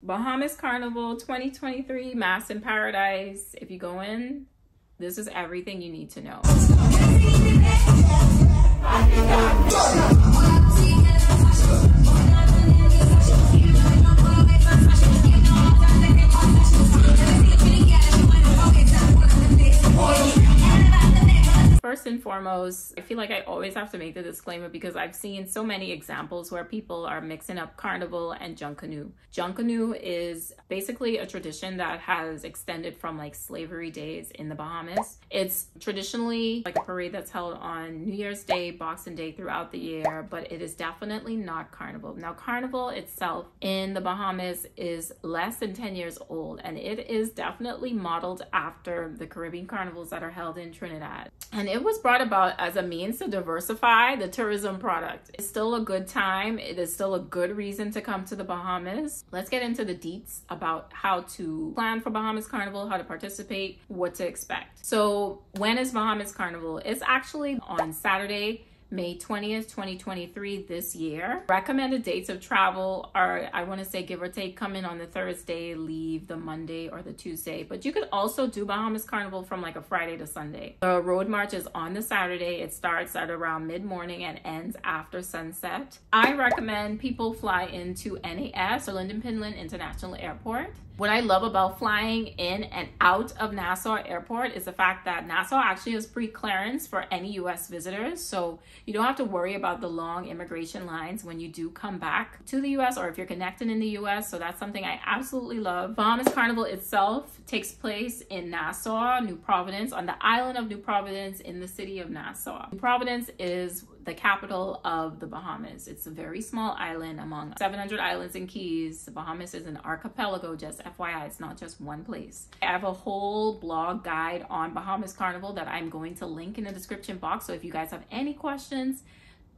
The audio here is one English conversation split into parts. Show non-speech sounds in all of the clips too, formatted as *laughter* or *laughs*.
Bahamas Carnival 2023 Mas in Paradise. If you go in, this is everything you need to know. And foremost, I feel like I always have to make the disclaimer because I've seen so many examples where people are mixing up carnival and Junkanoo. Junkanoo is basically a tradition that has extended from like slavery days in the Bahamas. It's traditionally like a parade that's held on New Year's Day, Boxing Day throughout the year, but it is definitely not carnival. Now, carnival itself in the Bahamas is less than 10 years old and it is definitely modeled after the Caribbean carnivals that are held in Trinidad. And it was brought about as a means to diversify the tourism product. It's still a good time. It is still a good reason to come to the Bahamas. Let's get into the deets about how to plan for Bahamas Carnival, how to participate, what to expect. So, when is Bahamas Carnival? It's actually on Saturday, May 20th, 2023, this year. Recommended dates of travel are, I want to say, give or take, come in on the Thursday, leave the Monday or the Tuesday. But you could also do Bahamas Carnival from like a Friday to Sunday. The road march is on the Saturday. It starts at around mid morning and ends after sunset. I recommend people fly into NAS or Lynden Pindling International Airport. What I love about flying in and out of Nassau Airport is the fact that Nassau actually has pre clearance for any US visitors. So you don't have to worry about the long immigration lines when you do come back to the US or if you're connected in the US. So that's something I absolutely love. Bahamas Carnival itself takes place in Nassau, New Providence, on the island of New Providence in the city of Nassau. New Providence is the capital of the Bahamas. It's a very small island among 700 islands and keys. The Bahamas is an archipelago, just FYI, it's not just one place. I have a whole blog guide on Bahamas Carnival that I'm going to link in the description box. So if you guys have any questions,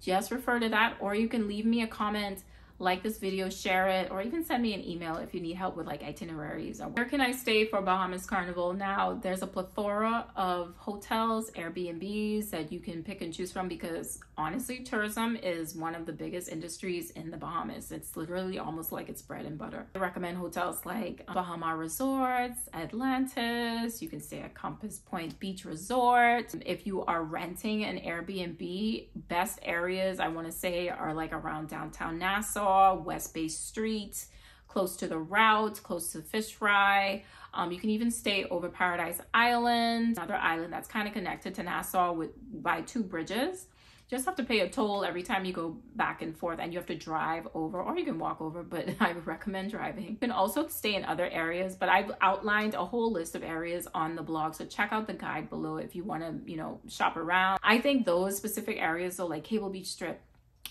just refer to that, or you can leave me a comment like this video, share it, or even send me an email if you need help with like itineraries. Or where can I stay for Bahamas Carnival? Now, there's a plethora of hotels, Airbnbs that you can pick and choose from because honestly, tourism is one of the biggest industries in the Bahamas. It's literally almost like it's bread and butter. I recommend hotels like uh, Baha Mar Resorts, Atlantis. You can stay at Compass Point Beach Resort. If you are renting an Airbnb, best areas I want to say are like around downtown Nassau West Bay Street, close to the route, close to fish fry. Um, you can even stay over Paradise Island, another island that's kind of connected to Nassau with by two bridges. Just have to pay a toll every time you go back and forth, and you have to drive over, or you can walk over, but *laughs* I recommend driving. You can also stay in other areas, but I've outlined a whole list of areas on the blog, so check out the guide below if you want to, you know, shop around. I think those specific areas, so like Cable Beach Strip,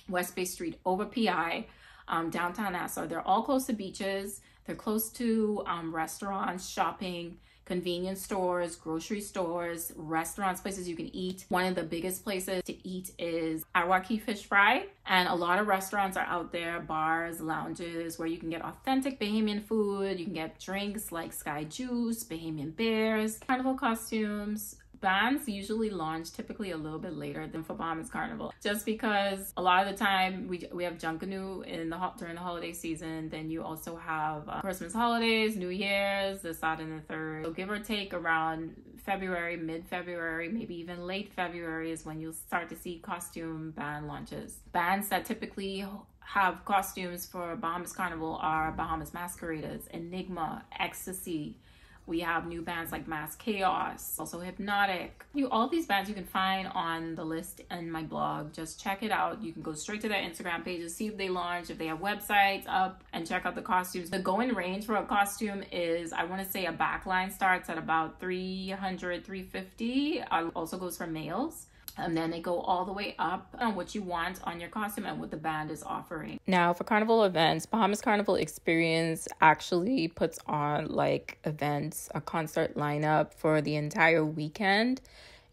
West Bay Street, over PI, um, downtown Nassau. They're all close to beaches. They're close to um, restaurants, shopping, convenience stores, grocery stores, restaurants, places you can eat. One of the biggest places to eat is Arawak Cay Fish Fry. And a lot of restaurants are out there, bars, lounges, where you can get authentic Bahamian food. You can get drinks like Sky Juice, Bahamian Bears, carnival costumes, bands usually launch typically a little bit later than for Bahamas Carnival, just because a lot of the time we we have Junkanoo in the during the holiday season. Then you also have uh, Christmas holidays, New Year's, the second and the third. So give or take around February, mid February, maybe even late February is when you'll start to see costume band launches. Bands that typically have costumes for Bahamas Carnival are Bahamas Masqueraders, Enigma, Ecstasy, we have new bands like Mass Chaos, also Hypnotic. You all these bands you can find on the list in my blog. Just check it out. You can go straight to their Instagram pages, see if they launch, if they have websites up, and check out the costumes. The going range for a costume is I want to say a backline starts at about 300, 350. Uh, also goes for males and then they go all the way up on what you want on your costume and what the band is offering. Now, for carnival events, Bahamas Carnival Experience actually puts on like events, a concert lineup for the entire weekend.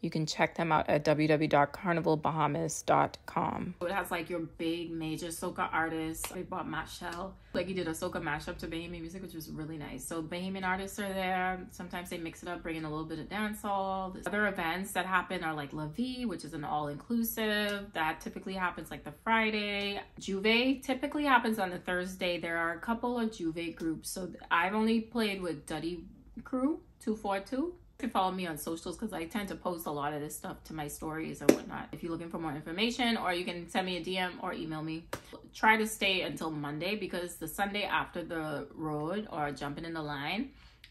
You can check them out at www.carnivalbahamas.com. It has like your big major soca artists. They bought Machel. Like he did a soca mashup to Bahamian music, which was really nice. So Bahamian artists are there. Sometimes they mix it up, bring in a little bit of dancehall. Other events that happen are like La Vie, which is an all-inclusive. That typically happens like the Friday. J'ouvert typically happens on the Thursday. There are a couple of J'ouvert groups. So I've only played with Duddy Crew 242 can follow me on socials because I tend to post a lot of this stuff to my stories and whatnot. If you're looking for more information, or you can send me a DM or email me. Try to stay until Monday because the Sunday after the road or jumping in the line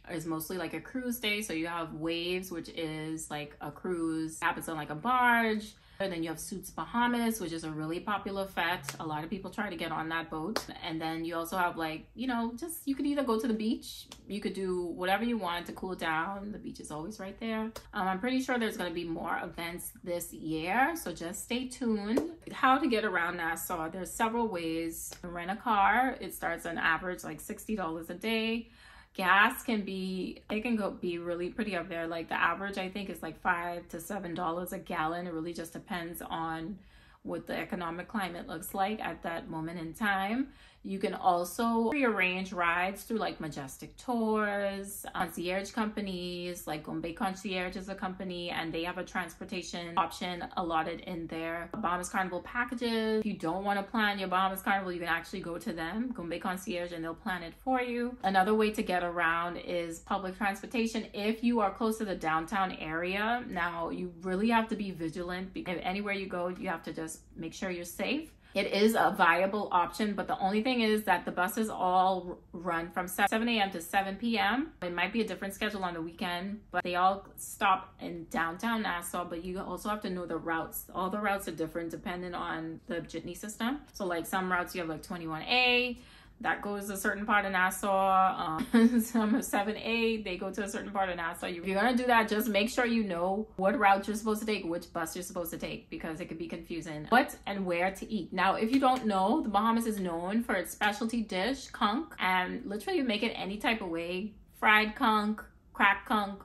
is mostly like a cruise day. So you have waves, which is like a cruise, happens on like a barge. And then you have Suits Bahamas, which is a really popular fete. A lot of people try to get on that boat. And then you also have like, you know, just you could either go to the beach, you could do whatever you want to cool down. The beach is always right there. Um, I'm pretty sure there's going to be more events this year, so just stay tuned. How to get around Nassau? There's several ways. Rent a car. It starts on average like $60 a day gas can be it can go be really pretty up there. Like the average i think is like five to seven dollars a gallon. It really just depends on what the economic climate looks like at that moment in time you can also rearrange rides through like Majestic Tours, um, concierge companies, like Goombay Concierge is a company and they have a transportation option allotted in their Bahamas Carnival packages. If you don't want to plan your Bahamas Carnival, you can actually go to them, Goombay Concierge, and they'll plan it for you. Another way to get around is public transportation. If you are close to the downtown area, now you really have to be vigilant because anywhere you go, you have to just make sure you're safe it is a viable option, but the only thing is that the buses all run from 7 a.m. to 7 p.m. It might be a different schedule on the weekend, but they all stop in downtown Nassau, but you also have to know the routes. All the routes are different depending on the jitney system. So like some routes you have like 21A, that goes a certain part of Nassau. Um, *laughs* some of 7A, they go to a certain part of Nassau. If you're gonna do that, just make sure you know what route you're supposed to take, which bus you're supposed to take, because it could be confusing. What and where to eat. Now, if you don't know, the Bahamas is known for its specialty dish, conch, and literally you make it any type of way. Fried conch, cracked conch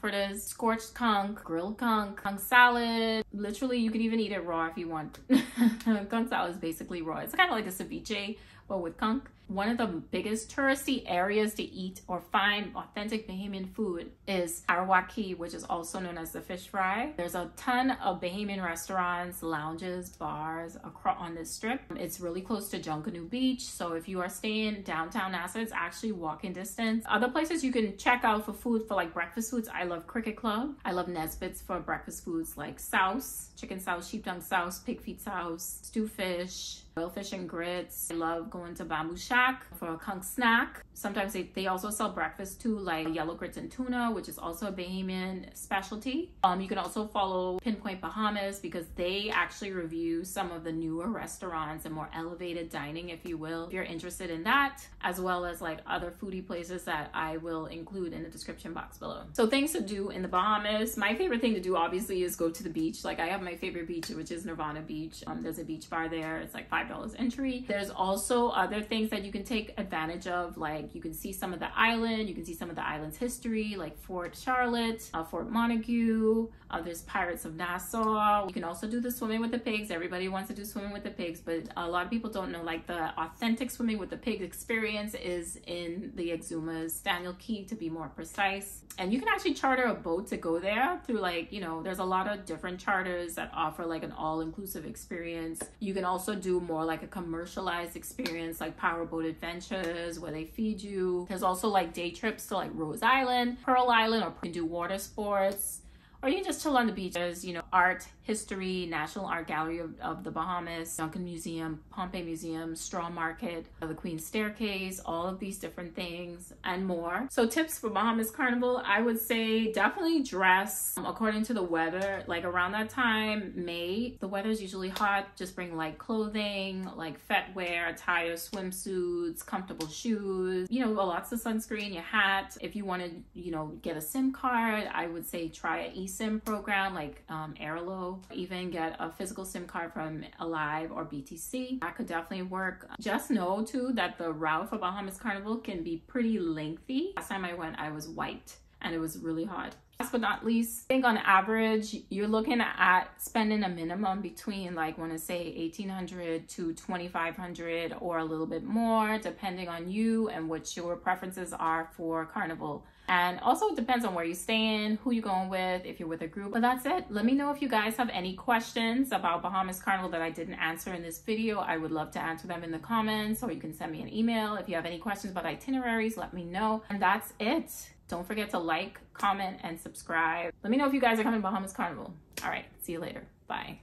fritters, scorched conch, grilled conch, conch salad. Literally, you can even eat it raw if you want. *laughs* conch salad is basically raw. It's kind of like a ceviche, but with conch. One of the biggest touristy areas to eat or find authentic Bahamian food is Arawak Cay, which is also known as the fish fry. There's a ton of Bahamian restaurants, lounges, bars across on this strip. It's really close to Junkanoo Beach, so if you are staying downtown Nassau, it's actually walking distance. Other places you can check out for food for like breakfast foods. I love Cricket Club. I love Nesbitt's for breakfast foods like souse, chicken souse, sheep tongue souse, pig feet souse, stew fish, oil fish and grits. I love going to Bamboo For a conch snack. Sometimes they, they also sell breakfast too, like yellow grits and tuna, which is also a Bahamian specialty. Um, you can also follow Pinpoint Bahamas because they actually review some of the newer restaurants and more elevated dining, if you will, if you're interested in that, as well as like other foodie places that I will include in the description box below. So things to do in the Bahamas. My favorite thing to do obviously is go to the beach. Like I have my favorite beach, which is Nirvana Beach. Um, there's a beach bar there. It's like five $5 entry. There's also other things that you can take advantage of, like you can see some of the island, you can see some of the island's history, like Fort Charlotte, uh, Fort Montague, uh, there's Pirates of Nassau. You can also do the swimming with the pigs. Everybody wants to do swimming with the pigs, but a lot of people don't know like the authentic swimming with the pigs experience is in the Exumas, Staniel Cay to be more precise. And you can actually charter a boat to go there through like, you know, there's a lot of different charters that offer like an all-inclusive experience. You can also do more like a commercialized experience like Powerboat Adventures where they feed you. There's also like day trips to like Rose Island, Pearl Island, or you can do water sports or you can just chill on the beaches, you know, art, history, National Art Gallery of, of the Bahamas, Duncan Museum, Pompey Museum, Straw Market, the Queen's Staircase, all of these different things and more. So tips for Bahamas Carnival, I would say definitely dress according to the weather. Like around that time, May, the weather is usually hot. Just bring light clothing, like fete wear, attire, swimsuits, comfortable shoes, you know, lots of sunscreen, your hat. If you want to, you know, get a SIM card, I would say try an eSIM program like um, Even get a physical SIM card from Aliv or BTC. That could definitely work. Just know too that the route for Bahamas Carnival can be pretty lengthy. Last time I went, I was white and it was really hot. Last but not least, I think on average, you're looking at spending a minimum between like want to say 1800 to 2500 or a little bit more, depending on you and what your preferences are for carnival. And also it depends on where you're staying, who you're going with, if you're with a group. But that's it. Let me know if you guys have any questions about Bahamas Carnival that I didn't answer in this video. I would love to answer them in the comments or you can send me an email. If you have any questions about itineraries, let me know. And that's it. Don't forget to like, comment, and subscribe. Let me know if you guys are coming to Bahamas Carnival. All right, see you later. Bye.